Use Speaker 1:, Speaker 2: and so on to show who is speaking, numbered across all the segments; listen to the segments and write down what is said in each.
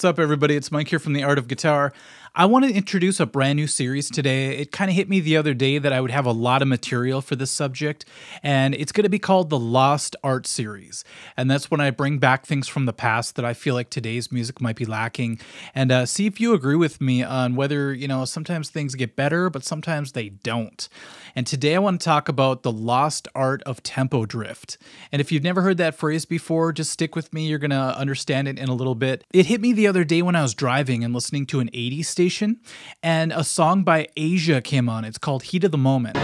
Speaker 1: What's up, everybody? It's Mike here from The Art of Guitar. I want to introduce a brand new series today. It kind of hit me the other day that I would have a lot of material for this subject, and it's going to be called the Lost Art Series. And that's when I bring back things from the past that I feel like today's music might be lacking, and uh, see if you agree with me on whether, you know, sometimes things get better, but sometimes they don't. And today I want to talk about the lost art of tempo drift. And if you've never heard that phrase before, just stick with me. You're going to understand it in a little bit. It hit me the other day when I was driving and listening to an 80s station, and a song by Asia came on. It's called Heat of the Moment.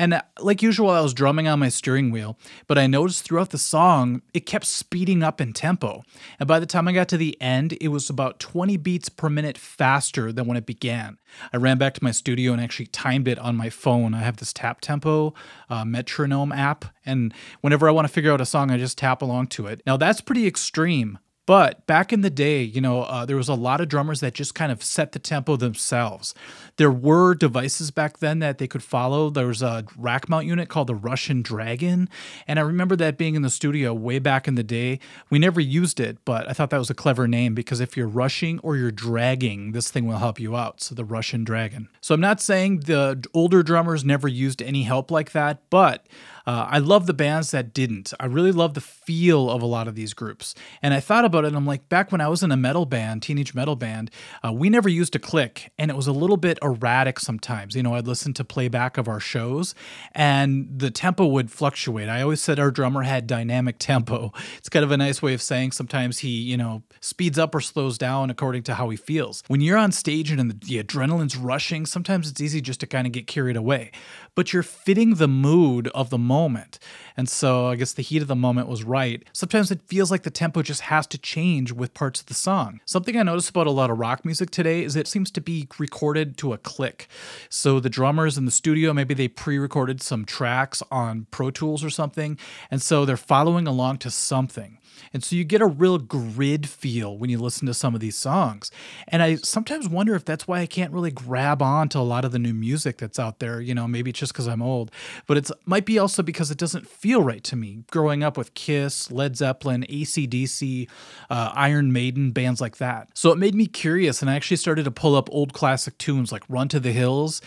Speaker 1: And uh, like usual, I was drumming on my steering wheel, but I noticed throughout the song, it kept speeding up in tempo. And by the time I got to the end, it was about 20 beats per minute faster than when it began. I ran back to my studio and actually timed it on my phone. I have this tap tempo uh, metronome app, and whenever I want to figure out a song, I just tap along to it. Now, that's pretty extreme. But back in the day, you know, uh, there was a lot of drummers that just kind of set the tempo themselves. There were devices back then that they could follow. There was a rack mount unit called the Russian Dragon. And I remember that being in the studio way back in the day. We never used it, but I thought that was a clever name because if you're rushing or you're dragging, this thing will help you out. So the Russian Dragon. So I'm not saying the older drummers never used any help like that, but uh, I love the bands that didn't. I really love the feel of a lot of these groups. And I thought about it, and I'm like, back when I was in a metal band, teenage metal band, uh, we never used a click, and it was a little bit erratic sometimes. You know, I'd listen to playback of our shows, and the tempo would fluctuate. I always said our drummer had dynamic tempo. It's kind of a nice way of saying sometimes he, you know, speeds up or slows down according to how he feels. When you're on stage and the adrenaline's rushing, sometimes it's easy just to kind of get carried away. But you're fitting the mood of the moment. And so I guess the heat of the moment was right. Sometimes it feels like the tempo just has to change with parts of the song. Something I notice about a lot of rock music today is it seems to be recorded to a click. So the drummers in the studio, maybe they pre recorded some tracks on Pro Tools or something. And so they're following along to something. And so you get a real grid feel when you listen to some of these songs. And I sometimes wonder if that's why I can't really grab on to a lot of the new music that's out there. You know, maybe it's just because I'm old, but it might be also because it doesn't feel right to me. Growing up with Kiss, Led Zeppelin, ACDC, uh, Iron Maiden, bands like that. So it made me curious, and I actually started to pull up old classic tunes like Run to the Hills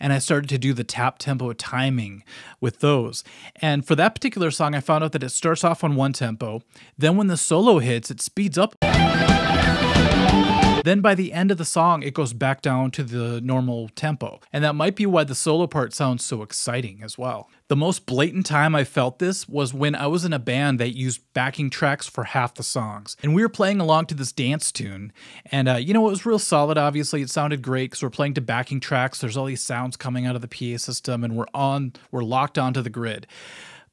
Speaker 1: and I started to do the tap tempo timing with those. And for that particular song, I found out that it starts off on one tempo, then when the solo hits, it speeds up. Then by the end of the song, it goes back down to the normal tempo. And that might be why the solo part sounds so exciting as well. The most blatant time I felt this was when I was in a band that used backing tracks for half the songs. And we were playing along to this dance tune. And, uh, you know, it was real solid, obviously. It sounded great because we're playing to backing tracks. There's all these sounds coming out of the PA system, and we're on, we're locked onto the grid.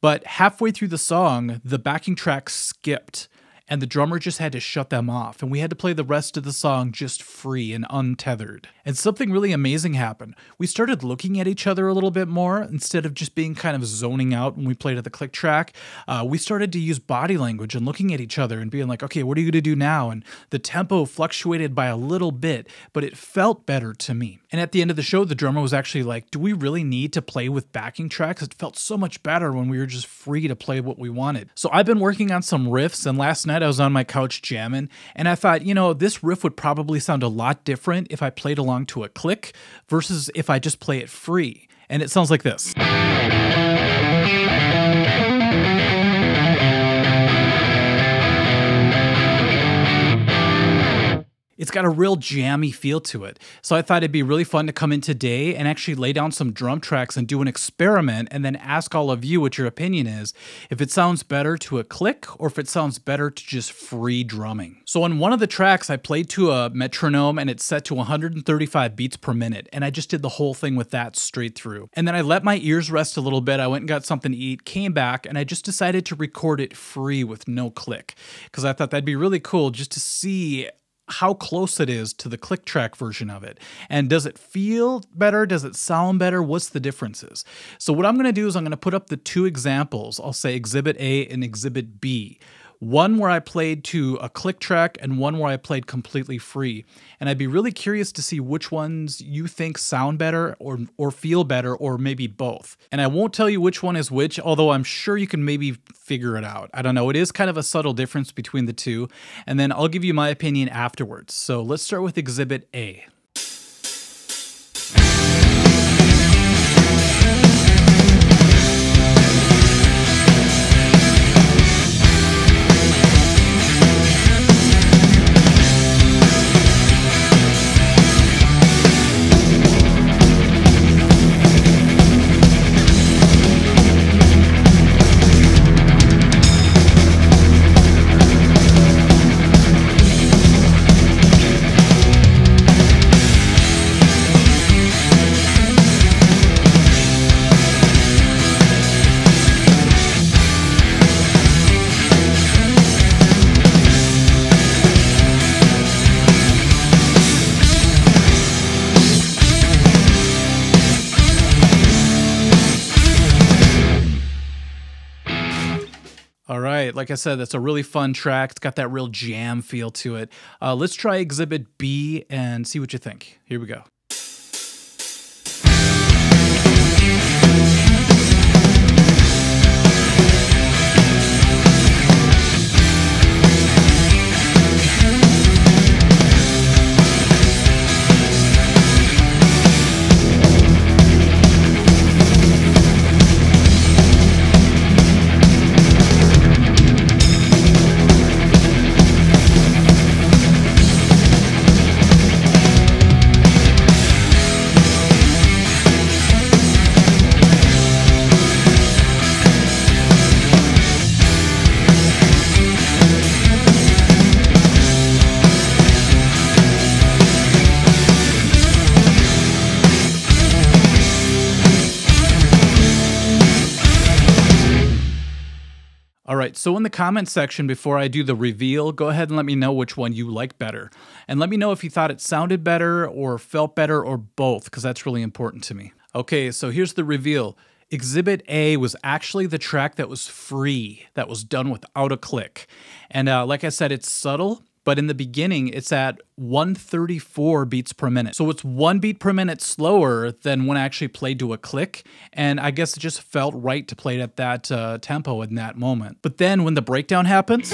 Speaker 1: But halfway through the song, the backing track skipped and the drummer just had to shut them off, and we had to play the rest of the song just free and untethered. And something really amazing happened. We started looking at each other a little bit more instead of just being kind of zoning out when we played at the click track. Uh, we started to use body language and looking at each other and being like, okay, what are you to do now? And the tempo fluctuated by a little bit, but it felt better to me. And at the end of the show, the drummer was actually like, do we really need to play with backing tracks? It felt so much better when we were just free to play what we wanted. So I've been working on some riffs, and last night I was on my couch jamming, and I thought, you know, this riff would probably sound a lot different if I played along to a click versus if I just play it free. And it sounds like this. It's got a real jammy feel to it. So I thought it'd be really fun to come in today and actually lay down some drum tracks and do an experiment and then ask all of you what your opinion is. If it sounds better to a click or if it sounds better to just free drumming. So on one of the tracks, I played to a metronome and it's set to 135 beats per minute. And I just did the whole thing with that straight through. And then I let my ears rest a little bit. I went and got something to eat, came back, and I just decided to record it free with no click because I thought that'd be really cool just to see how close it is to the click track version of it. And does it feel better? Does it sound better? What's the differences? So what I'm going to do is I'm going to put up the two examples. I'll say exhibit A and exhibit B. one where I played to a click track and one where I played completely free. And I'd be really curious to see which ones you think sound better or, or feel better, or maybe both. And I won't tell you which one is which, although I'm sure you can maybe figure it out. I don't know. It is kind of a subtle difference between the two. And then I'll give you my opinion afterwards. So let's start with Exhibit A. Like I said, that's a really fun track. It's got that real jam feel to it. Uh, let's try Exhibit B and see what you think. Here we go. All right, so in the comments section before I do the reveal, go ahead and let me know which one you like better. And let me know if you thought it sounded better or felt better or both, because that's really important to me. Okay, so here's the reveal. Exhibit A was actually the track that was free, that was done without a click. And uh, like I said, it's subtle, but in the beginning it's at 134 beats per minute. So it's one beat per minute slower than when I actually played to a click. And I guess it just felt right to play it at that uh, tempo in that moment. But then when the breakdown happens,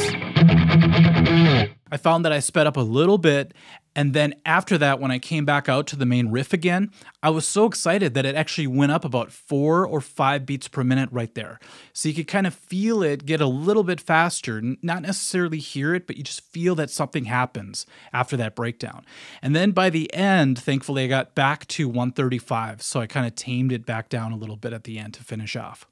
Speaker 1: I found that I sped up a little bit and then after that, when I came back out to the main riff again, I was so excited that it actually went up about four or five beats per minute right there. So you could kind of feel it get a little bit faster, not necessarily hear it, but you just feel that something happens after that breakdown. And then by the end, thankfully, I got back to 135. So I kind of tamed it back down a little bit at the end to finish off.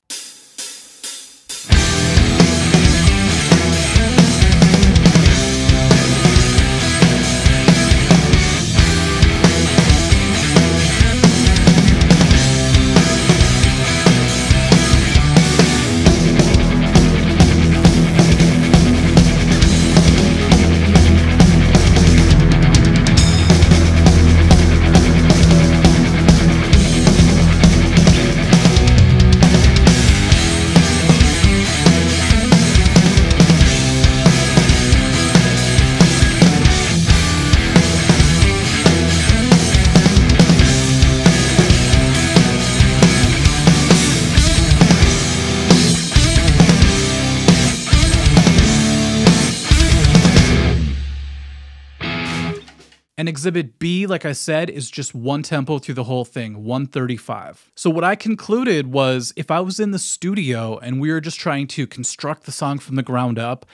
Speaker 1: And exhibit B, like I said, is just one tempo through the whole thing, 135. So what I concluded was if I was in the studio and we were just trying to construct the song from the ground up,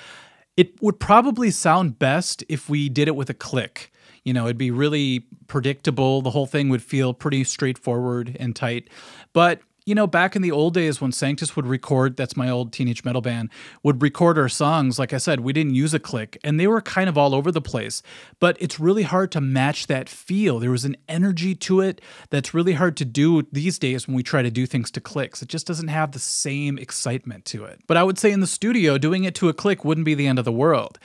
Speaker 1: it would probably sound best if we did it with a click. You know, it'd be really predictable. The whole thing would feel pretty straightforward and tight. But you know, back in the old days when Sanctus would record, that's my old teenage metal band, would record our songs, like I said, we didn't use a click and they were kind of all over the place. But it's really hard to match that feel. There was an energy to it that's really hard to do these days when we try to do things to clicks. It just doesn't have the same excitement to it. But I would say in the studio, doing it to a click wouldn't be the end of the world.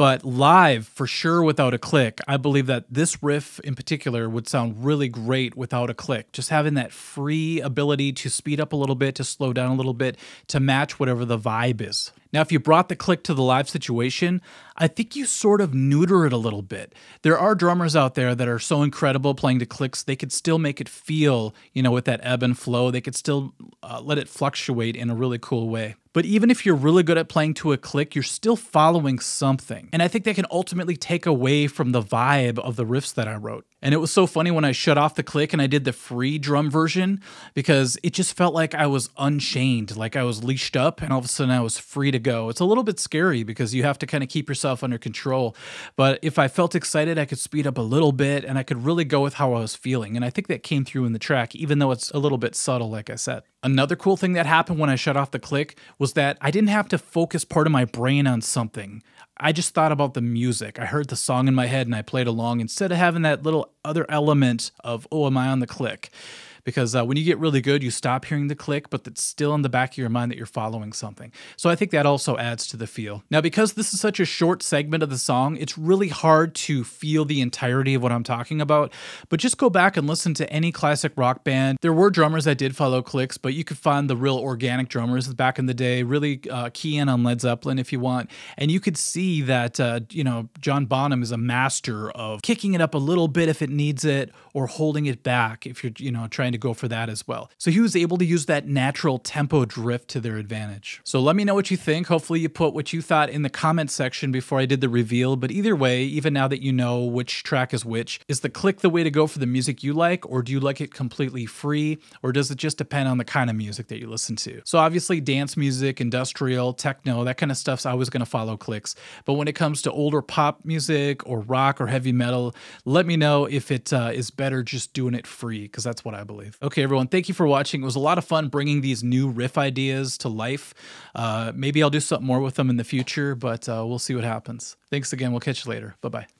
Speaker 1: But live, for sure, without a click, I believe that this riff in particular would sound really great without a click. Just having that free ability to speed up a little bit, to slow down a little bit, to match whatever the vibe is. Now, if you brought the click to the live situation, I think you sort of neuter it a little bit. There are drummers out there that are so incredible playing the clicks, they could still make it feel, you know, with that ebb and flow, they could still uh, let it fluctuate in a really cool way. But even if you're really good at playing to a click, you're still following something. And I think that can ultimately take away from the vibe of the riffs that I wrote. And it was so funny when I shut off the click and I did the free drum version because it just felt like I was unchained, like I was leashed up and all of a sudden I was free to go. It's a little bit scary because you have to kind of keep yourself under control. But if I felt excited, I could speed up a little bit and I could really go with how I was feeling. And I think that came through in the track, even though it's a little bit subtle, like I said. Another cool thing that happened when I shut off the click was that I didn't have to focus part of my brain on something. I just thought about the music. I heard the song in my head and I played along instead of having that little other element of, oh, am I on the click? Because uh, when you get really good, you stop hearing the click, but it's still in the back of your mind that you're following something. So I think that also adds to the feel. Now, because this is such a short segment of the song, it's really hard to feel the entirety of what I'm talking about. But just go back and listen to any classic rock band. There were drummers that did follow clicks, but you could find the real organic drummers back in the day. Really uh, key in on Led Zeppelin if you want, and you could see that uh, you know John Bonham is a master of kicking it up a little bit if it needs it, or holding it back if you're you know trying trying to go for that as well. So he was able to use that natural tempo drift to their advantage. So let me know what you think. Hopefully you put what you thought in the comment section before I did the reveal, but either way, even now that you know which track is which, is the click the way to go for the music you like, or do you like it completely free, or does it just depend on the kind of music that you listen to? So obviously dance music, industrial, techno, that kind of stuff's always going to follow clicks. But when it comes to older pop music or rock or heavy metal, let me know if it uh, is better just doing it free, because that's what I believe believe. Okay, everyone, thank you for watching. It was a lot of fun bringing these new riff ideas to life. Uh, maybe I'll do something more with them in the future, but uh, we'll see what happens. Thanks again. We'll catch you later. Bye bye.